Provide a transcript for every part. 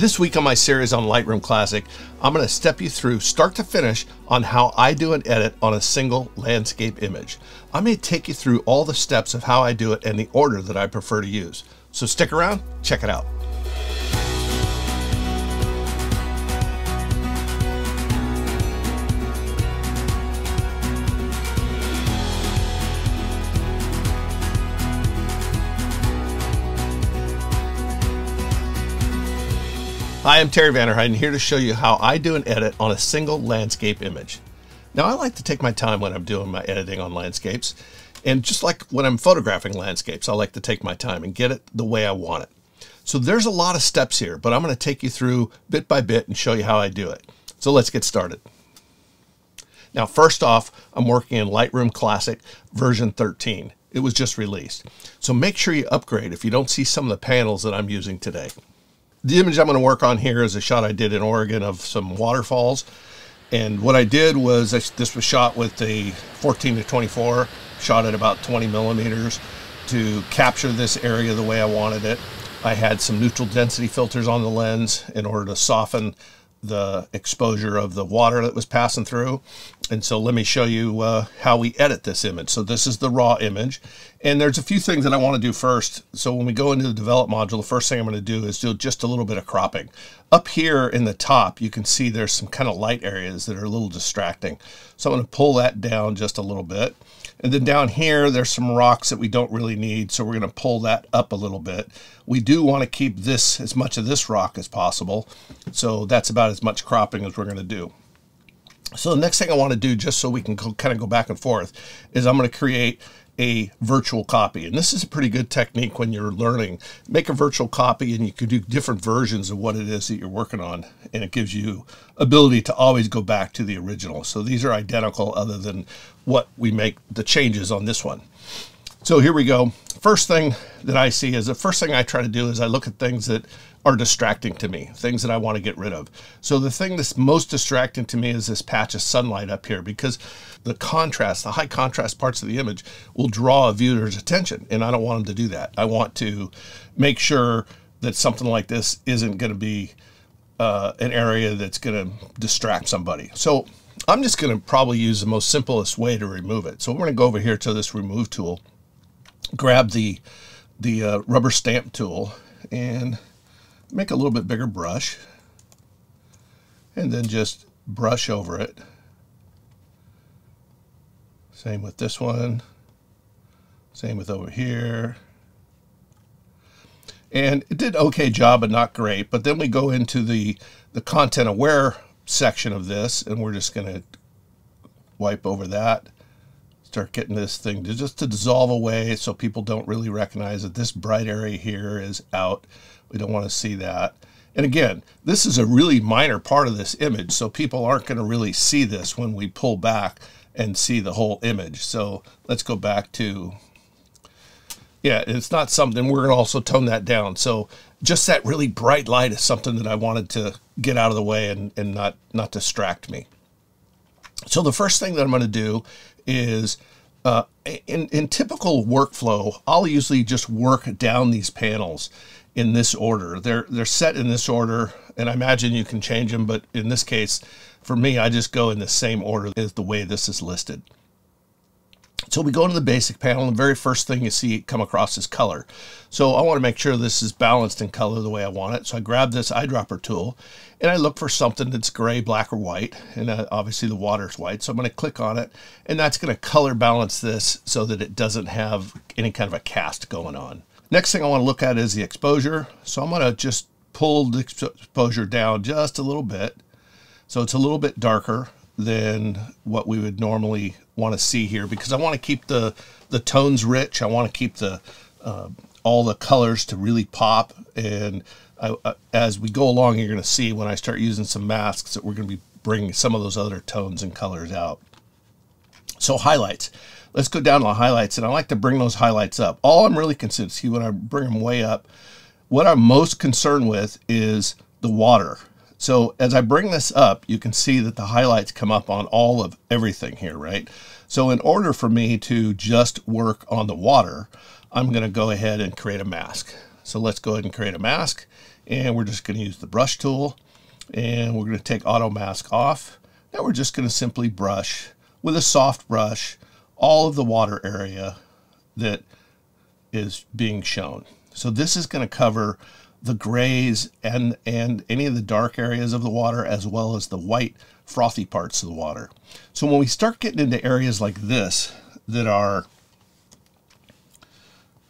This week on my series on Lightroom Classic, I'm going to step you through start to finish on how I do an edit on a single landscape image. I may take you through all the steps of how I do it and the order that I prefer to use. So stick around, check it out. Hi, I'm Terry Vander Heiden here to show you how I do an edit on a single landscape image. Now, I like to take my time when I'm doing my editing on landscapes, and just like when I'm photographing landscapes, I like to take my time and get it the way I want it. So there's a lot of steps here, but I'm going to take you through bit by bit and show you how I do it. So let's get started. Now, first off, I'm working in Lightroom Classic version 13. It was just released. So make sure you upgrade if you don't see some of the panels that I'm using today. The image I'm going to work on here is a shot I did in Oregon of some waterfalls. And what I did was this was shot with the 14 to 24, shot at about 20 millimeters to capture this area the way I wanted it. I had some neutral density filters on the lens in order to soften the exposure of the water that was passing through. And so let me show you uh, how we edit this image. So this is the raw image. And there's a few things that I want to do first. So when we go into the develop module, the first thing I'm going to do is do just a little bit of cropping. Up here in the top, you can see there's some kind of light areas that are a little distracting. So I'm going to pull that down just a little bit. And then down here, there's some rocks that we don't really need, so we're going to pull that up a little bit. We do want to keep this, as much of this rock as possible, so that's about as much cropping as we're going to do. So the next thing I want to do, just so we can kind of go back and forth, is I'm going to create a virtual copy. And this is a pretty good technique when you're learning. Make a virtual copy and you can do different versions of what it is that you're working on. And it gives you ability to always go back to the original. So these are identical other than what we make the changes on this one. So here we go. First thing that I see is the first thing I try to do is I look at things that are distracting to me, things that I want to get rid of. So the thing that's most distracting to me is this patch of sunlight up here because the contrast, the high contrast parts of the image will draw a viewer's attention and I don't want them to do that. I want to make sure that something like this isn't going to be uh, an area that's going to distract somebody. So I'm just going to probably use the most simplest way to remove it. So we're going to go over here to this remove tool, grab the, the uh, rubber stamp tool and make a little bit bigger brush and then just brush over it. Same with this one. Same with over here. And it did okay job, but not great. But then we go into the, the content aware section of this, and we're just going to wipe over that. Start getting this thing to just to dissolve away so people don't really recognize that this bright area here is out. We don't want to see that. And again, this is a really minor part of this image, so people aren't going to really see this when we pull back and see the whole image. So let's go back to, yeah, it's not something, we're going to also tone that down. So just that really bright light is something that I wanted to get out of the way and, and not, not distract me. So the first thing that I'm going to do is uh, in, in typical workflow, I'll usually just work down these panels in this order. They're, they're set in this order, and I imagine you can change them, but in this case, for me, I just go in the same order as the way this is listed. So we go into the basic panel, and the very first thing you see come across is color. So I want to make sure this is balanced in color the way I want it. So I grab this eyedropper tool, and I look for something that's gray, black, or white. And uh, obviously the water's white. So I'm going to click on it, and that's going to color balance this so that it doesn't have any kind of a cast going on. Next thing I want to look at is the exposure. So I'm going to just pull the exposure down just a little bit. So it's a little bit darker than what we would normally want to see here because I want to keep the, the tones rich. I want to keep the uh, all the colors to really pop. And I, uh, as we go along, you're going to see when I start using some masks that we're going to be bringing some of those other tones and colors out. So highlights. Let's go down to the highlights, and I like to bring those highlights up. All I'm really concerned, see when I bring them way up, what I'm most concerned with is the water. So as I bring this up, you can see that the highlights come up on all of everything here, right? So in order for me to just work on the water, I'm going to go ahead and create a mask. So let's go ahead and create a mask. And we're just going to use the brush tool and we're going to take auto mask off. Now we're just going to simply brush with a soft brush all of the water area that is being shown. So this is going to cover the grays and, and any of the dark areas of the water as well as the white frothy parts of the water. So when we start getting into areas like this that are,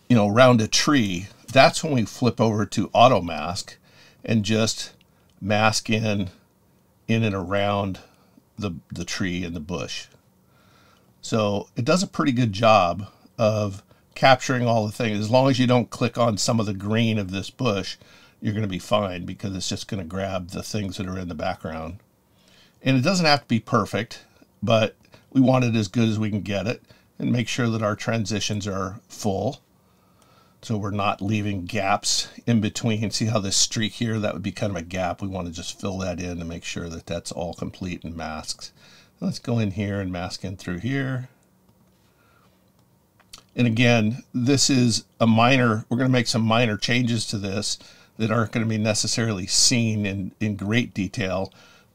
you know, around a tree, that's when we flip over to auto mask and just mask in in and around the, the tree and the bush. So it does a pretty good job of capturing all the things. As long as you don't click on some of the green of this bush, you're going to be fine because it's just going to grab the things that are in the background. And it doesn't have to be perfect, but we want it as good as we can get it and make sure that our transitions are full. So we're not leaving gaps in between. See how this streak here, that would be kind of a gap. We want to just fill that in to make sure that that's all complete and masked. Let's go in here and mask in through here. And again, this is a minor, we're going to make some minor changes to this that aren't going to be necessarily seen in, in great detail.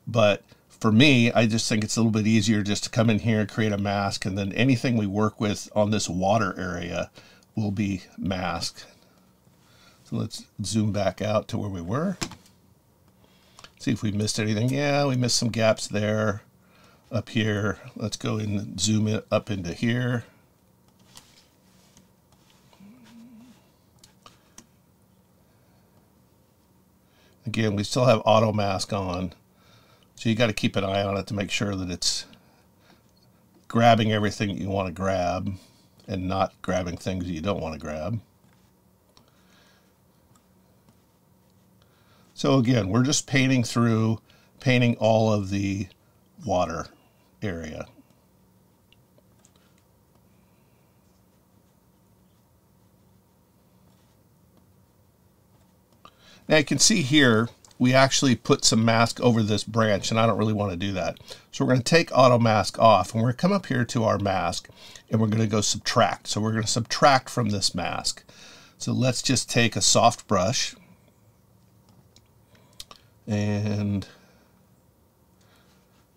But for me, I just think it's a little bit easier just to come in here and create a mask. And then anything we work with on this water area will be masked. So let's zoom back out to where we were. See if we missed anything. Yeah, we missed some gaps there up here. Let's go and zoom it up into here. Again, we still have auto mask on. So you got to keep an eye on it to make sure that it's grabbing everything you want to grab and not grabbing things that you don't want to grab. So again, we're just painting through, painting all of the water area. Now you can see here, we actually put some mask over this branch and I don't really want to do that. So we're going to take auto mask off and we're going to come up here to our mask and we're going to go subtract. So we're going to subtract from this mask. So let's just take a soft brush and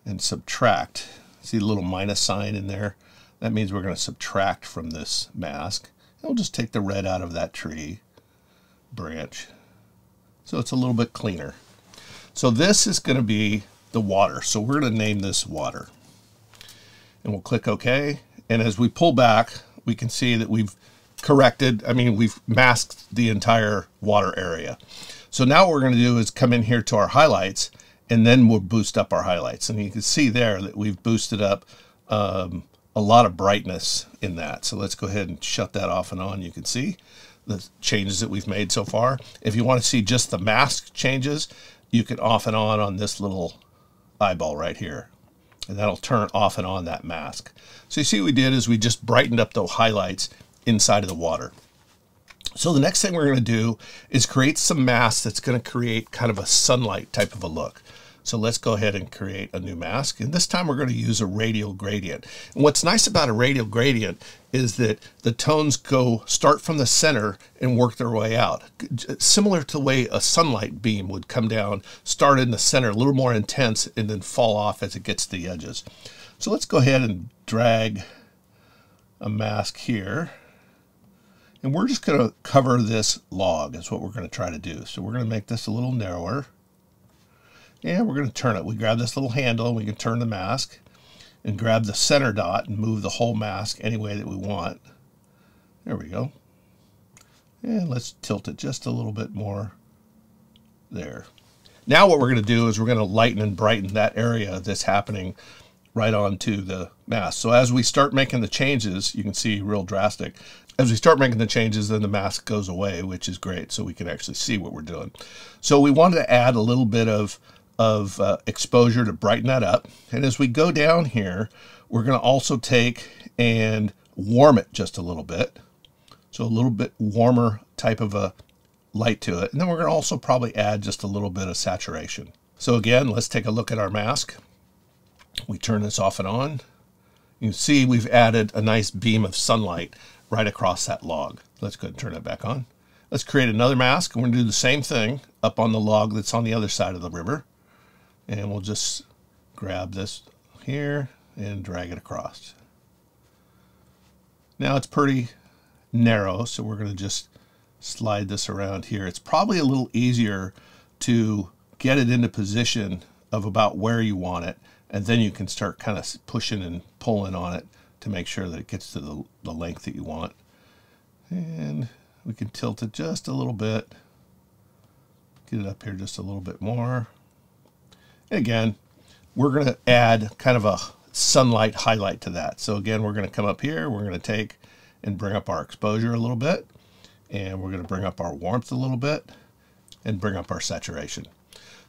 and subtract. See the little minus sign in there? That means we're going to subtract from this mask. And we'll just take the red out of that tree branch so it's a little bit cleaner. So this is going to be the water. So we're going to name this water. And we'll click OK. And as we pull back, we can see that we've corrected, I mean, we've masked the entire water area. So now what we're going to do is come in here to our highlights, and then we'll boost up our highlights. And you can see there that we've boosted up um, a lot of brightness in that. So let's go ahead and shut that off and on. You can see the changes that we've made so far. If you want to see just the mask changes, you can off and on on this little eyeball right here. And that'll turn off and on that mask. So you see what we did is we just brightened up the highlights inside of the water. So the next thing we're going to do is create some mask that's going to create kind of a sunlight type of a look. So let's go ahead and create a new mask. And this time we're going to use a radial gradient. And what's nice about a radial gradient is that the tones go start from the center and work their way out. Similar to the way a sunlight beam would come down, start in the center, a little more intense, and then fall off as it gets to the edges. So let's go ahead and drag a mask here. And we're just going to cover this log is what we're going to try to do. So we're going to make this a little narrower. And we're going to turn it. We grab this little handle and we can turn the mask and grab the center dot and move the whole mask any way that we want. There we go. And let's tilt it just a little bit more there. Now what we're going to do is we're going to lighten and brighten that area that's happening right onto the mask. So as we start making the changes, you can see real drastic. As we start making the changes, then the mask goes away, which is great. So we can actually see what we're doing. So we wanted to add a little bit of of uh, exposure to brighten that up. And as we go down here, we're going to also take and warm it just a little bit. So a little bit warmer type of a light to it. And then we're going to also probably add just a little bit of saturation. So again, let's take a look at our mask. We turn this off and on. You see we've added a nice beam of sunlight right across that log. Let's go and turn it back on. Let's create another mask. We're going to do the same thing up on the log that's on the other side of the river. And we'll just grab this here and drag it across. Now it's pretty narrow, so we're going to just slide this around here. It's probably a little easier to get it into position of about where you want it, and then you can start kind of pushing and pulling on it to make sure that it gets to the, the length that you want. And we can tilt it just a little bit. Get it up here just a little bit more. Again, we're going to add kind of a sunlight highlight to that. So again, we're going to come up here, we're going to take and bring up our exposure a little bit, and we're going to bring up our warmth a little bit, and bring up our saturation.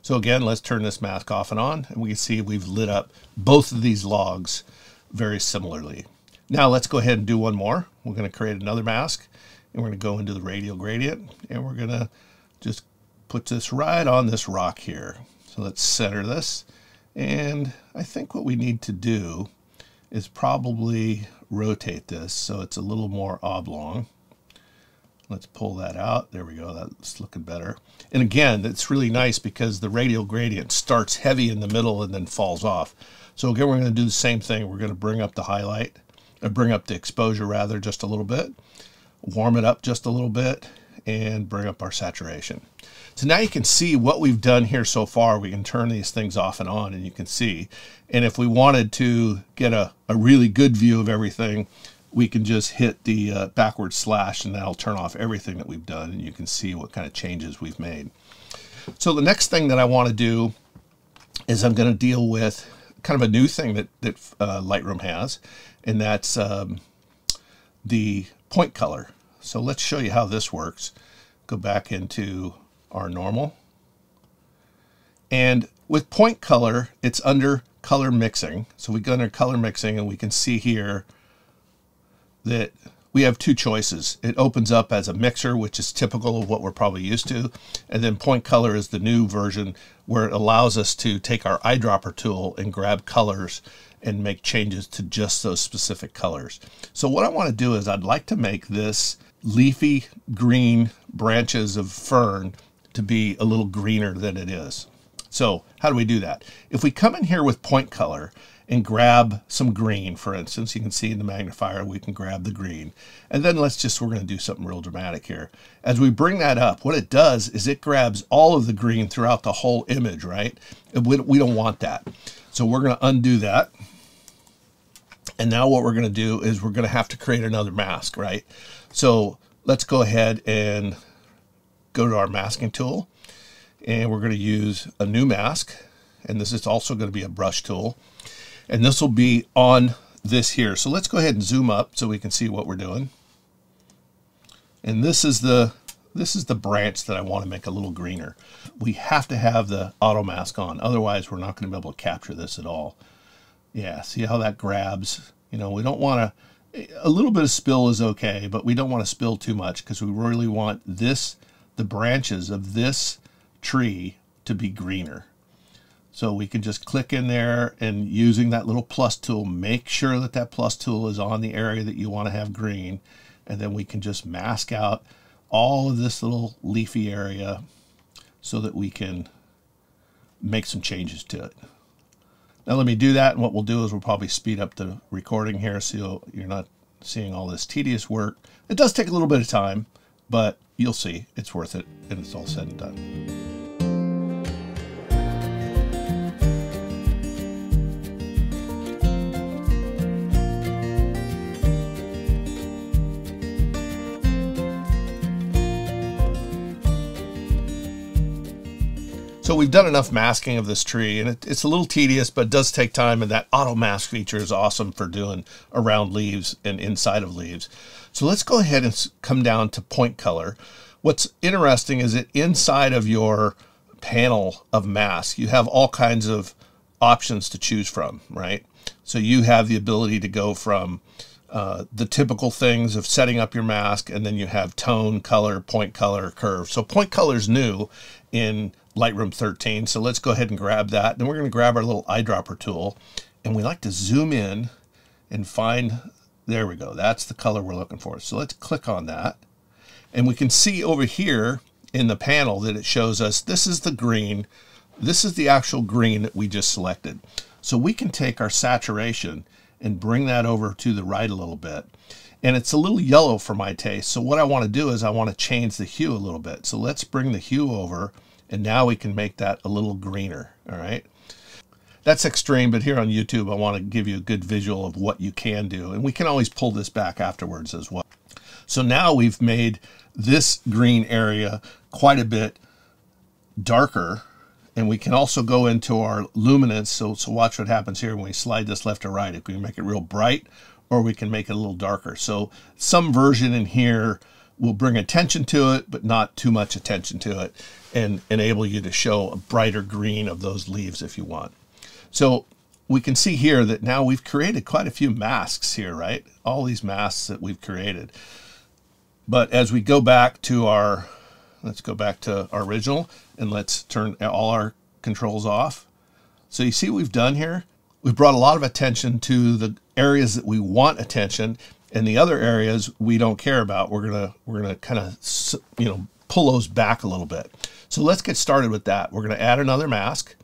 So again, let's turn this mask off and on, and we can see we've lit up both of these logs very similarly. Now let's go ahead and do one more. We're going to create another mask, and we're going to go into the radial gradient, and we're going to just put this right on this rock here. So let's center this, and I think what we need to do is probably rotate this so it's a little more oblong. Let's pull that out. There we go. That's looking better. And again, it's really nice because the radial gradient starts heavy in the middle and then falls off. So again, we're going to do the same thing. We're going to bring up the highlight, or bring up the exposure rather just a little bit, warm it up just a little bit, and bring up our saturation. So now you can see what we've done here so far. We can turn these things off and on and you can see. And if we wanted to get a, a really good view of everything, we can just hit the uh, backward slash and that'll turn off everything that we've done and you can see what kind of changes we've made. So the next thing that I want to do is I'm going to deal with kind of a new thing that, that uh, Lightroom has, and that's um, the point color. So let's show you how this works. Go back into our normal. And with point color, it's under color mixing. So we go under color mixing and we can see here that we have two choices. It opens up as a mixer, which is typical of what we're probably used to. And then point color is the new version where it allows us to take our eyedropper tool and grab colors and make changes to just those specific colors. So what I want to do is I'd like to make this leafy green branches of fern to be a little greener than it is. So how do we do that? If we come in here with point color and grab some green, for instance, you can see in the magnifier, we can grab the green. And then let's just, we're going to do something real dramatic here. As we bring that up, what it does is it grabs all of the green throughout the whole image, right? We don't want that. So we're going to undo that. And now what we're going to do is we're going to have to create another mask, right? So let's go ahead and go to our masking tool and we're going to use a new mask and this is also going to be a brush tool. And this will be on this here. So let's go ahead and zoom up so we can see what we're doing. And this is the this is the branch that I want to make a little greener. We have to have the auto mask on otherwise we're not going to be able to capture this at all. Yeah see how that grabs? You know we don't want to a little bit of spill is okay but we don't want to spill too much because we really want this the branches of this tree to be greener. So we can just click in there and using that little plus tool, make sure that that plus tool is on the area that you want to have green. And then we can just mask out all of this little leafy area so that we can make some changes to it. Now let me do that. And what we'll do is we'll probably speed up the recording here so you're not seeing all this tedious work. It does take a little bit of time, but you'll see it's worth it and it's all said and done. So we've done enough masking of this tree and it, it's a little tedious, but it does take time. And that auto mask feature is awesome for doing around leaves and inside of leaves. So let's go ahead and come down to point color. What's interesting is that inside of your panel of mask, you have all kinds of options to choose from, right? So you have the ability to go from uh, the typical things of setting up your mask, and then you have tone, color, point color, curve. So point color is new in Lightroom 13. So let's go ahead and grab that. Then we're going to grab our little eyedropper tool and we like to zoom in and find, there we go. That's the color we're looking for. So let's click on that. And we can see over here in the panel that it shows us this is the green, this is the actual green that we just selected. So we can take our saturation and bring that over to the right a little bit. And it's a little yellow for my taste. So what I want to do is I want to change the hue a little bit. So let's bring the hue over and now we can make that a little greener. All right. That's extreme, but here on YouTube, I want to give you a good visual of what you can do. And we can always pull this back afterwards as well. So now we've made this green area quite a bit darker. And we can also go into our luminance. So, so watch what happens here when we slide this left or right. If we make it real bright or we can make it a little darker. So some version in here will bring attention to it, but not too much attention to it and enable you to show a brighter green of those leaves if you want. So we can see here that now we've created quite a few masks here, right? All these masks that we've created. But as we go back to our, let's go back to our original and let's turn all our controls off. So you see what we've done here? We've brought a lot of attention to the areas that we want attention and the other areas we don't care about. We're going to, we're going to kind of, you know, pull those back a little bit. So let's get started with that. We're going to add another mask.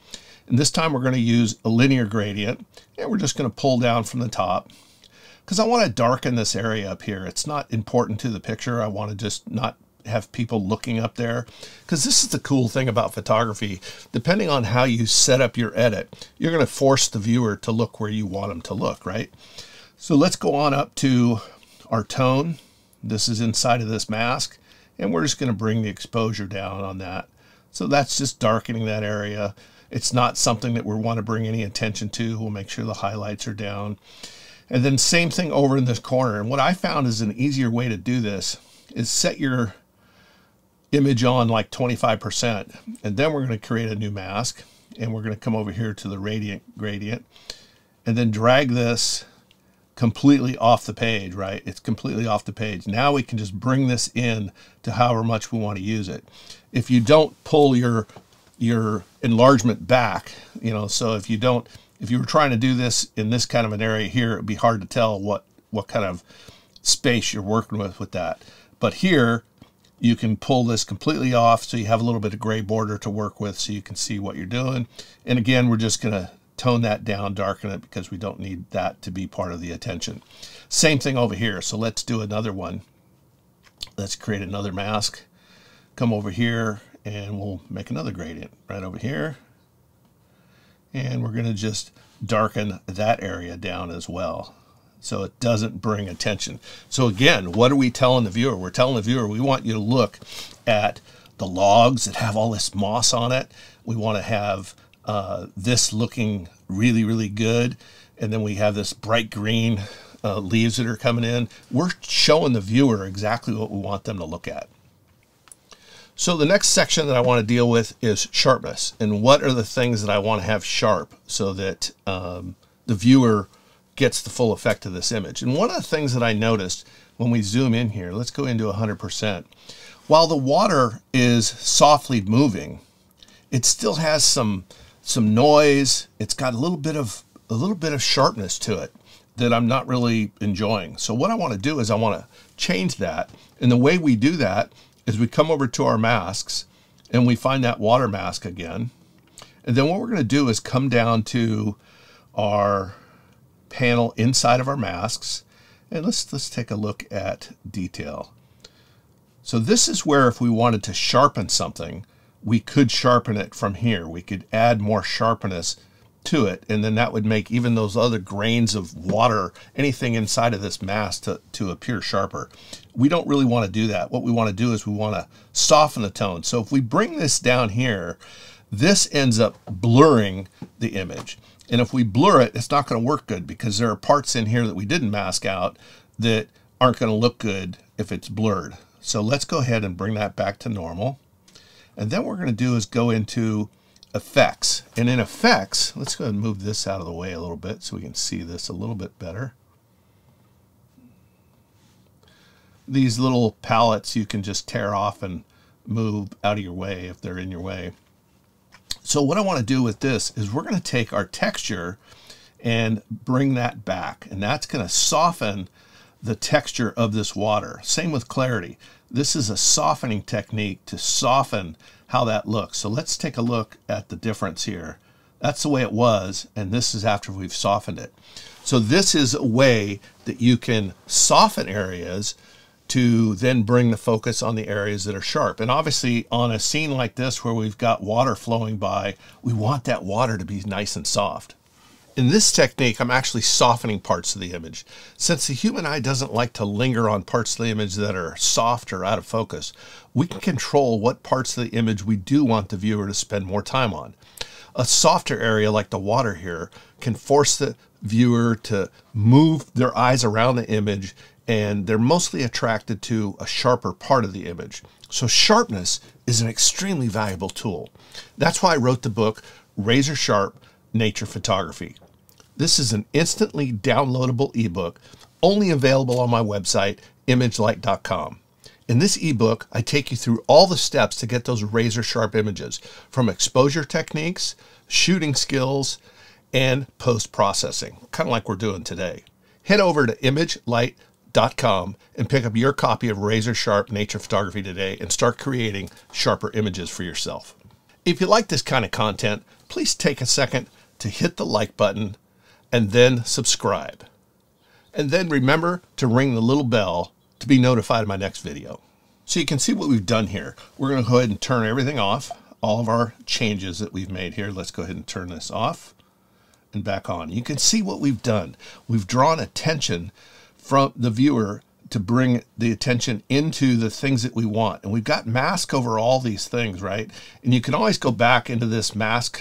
And this time we're going to use a linear gradient and we're just going to pull down from the top because I want to darken this area up here. It's not important to the picture. I want to just not have people looking up there because this is the cool thing about photography. Depending on how you set up your edit, you're going to force the viewer to look where you want them to look, right? So let's go on up to our tone. This is inside of this mask and we're just going to bring the exposure down on that. So that's just darkening that area. It's not something that we want to bring any attention to. We'll make sure the highlights are down. And then same thing over in this corner. And what I found is an easier way to do this is set your image on like 25%. And then we're going to create a new mask. And we're going to come over here to the radiant gradient. And then drag this completely off the page, right? It's completely off the page. Now we can just bring this in to however much we want to use it. If you don't pull your your enlargement back, you know, so if you don't, if you were trying to do this in this kind of an area here, it'd be hard to tell what, what kind of space you're working with with that. But here, you can pull this completely off so you have a little bit of gray border to work with so you can see what you're doing. And again, we're just going to tone that down, darken it because we don't need that to be part of the attention. Same thing over here. So let's do another one. Let's create another mask. Come over here and we'll make another gradient right over here. And we're going to just darken that area down as well so it doesn't bring attention. So again, what are we telling the viewer? We're telling the viewer we want you to look at the logs that have all this moss on it. We want to have uh, this looking really, really good. And then we have this bright green uh, leaves that are coming in. We're showing the viewer exactly what we want them to look at. So the next section that I want to deal with is sharpness and what are the things that I want to have sharp so that um, the viewer gets the full effect of this image. And one of the things that I noticed when we zoom in here, let's go into 100%. While the water is softly moving, it still has some some noise. It's got a little bit of a little bit of sharpness to it that I'm not really enjoying. So what I want to do is I want to change that. And the way we do that is we come over to our masks and we find that water mask again. And then what we're going to do is come down to our panel inside of our masks. And let's, let's take a look at detail. So this is where if we wanted to sharpen something, we could sharpen it from here. We could add more sharpness to it and then that would make even those other grains of water anything inside of this mass, to, to appear sharper. We don't really want to do that. What we want to do is we want to soften the tone. So if we bring this down here this ends up blurring the image. And if we blur it it's not going to work good because there are parts in here that we didn't mask out that aren't going to look good if it's blurred. So let's go ahead and bring that back to normal and then what we're going to do is go into effects. And in effects, let's go and move this out of the way a little bit so we can see this a little bit better. These little palettes you can just tear off and move out of your way if they're in your way. So what I want to do with this is we're going to take our texture and bring that back. And that's going to soften the texture of this water. Same with clarity. This is a softening technique to soften how that looks. So let's take a look at the difference here. That's the way it was, and this is after we've softened it. So this is a way that you can soften areas to then bring the focus on the areas that are sharp. And obviously on a scene like this where we've got water flowing by, we want that water to be nice and soft. In this technique, I'm actually softening parts of the image. Since the human eye doesn't like to linger on parts of the image that are soft or out of focus, we can control what parts of the image we do want the viewer to spend more time on. A softer area like the water here can force the viewer to move their eyes around the image and they're mostly attracted to a sharper part of the image. So sharpness is an extremely valuable tool. That's why I wrote the book Razor Sharp Nature Photography. This is an instantly downloadable ebook only available on my website, imagelight.com. In this ebook, I take you through all the steps to get those razor sharp images from exposure techniques, shooting skills, and post processing, kind of like we're doing today. Head over to imagelight.com and pick up your copy of Razor Sharp Nature Photography today and start creating sharper images for yourself. If you like this kind of content, please take a second to hit the like button and then subscribe. And then remember to ring the little bell to be notified of my next video. So you can see what we've done here. We're going to go ahead and turn everything off, all of our changes that we've made here. Let's go ahead and turn this off and back on. You can see what we've done. We've drawn attention from the viewer to bring the attention into the things that we want. And we've got mask over all these things, right? And you can always go back into this mask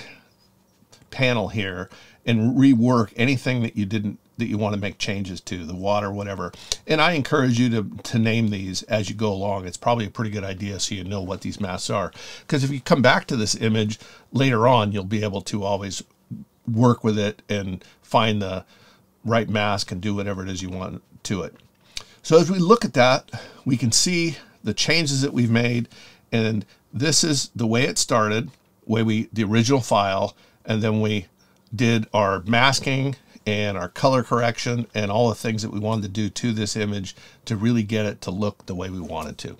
panel here and rework anything that you didn't that you want to make changes to the water whatever. And i encourage you to to name these as you go along. It's probably a pretty good idea so you know what these masks are. Because if you come back to this image later on you'll be able to always work with it and find the right mask and do whatever it is you want to it. So as we look at that we can see the changes that we've made and this is the way it started way we the original file and then we did our masking and our color correction and all the things that we wanted to do to this image to really get it to look the way we wanted to.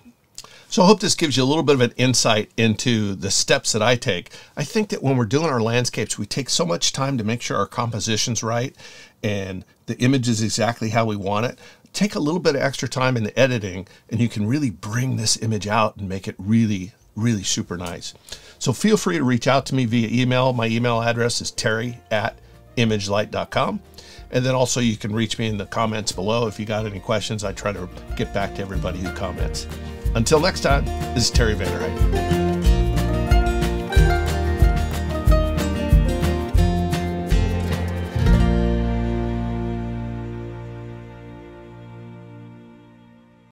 So I hope this gives you a little bit of an insight into the steps that I take. I think that when we're doing our landscapes, we take so much time to make sure our composition's right and the image is exactly how we want it. Take a little bit of extra time in the editing and you can really bring this image out and make it really, really super nice. So feel free to reach out to me via email. My email address is terry at imagelight.com. And then also you can reach me in the comments below if you got any questions. I try to get back to everybody who comments. Until next time, this is Terry Vanderhyde.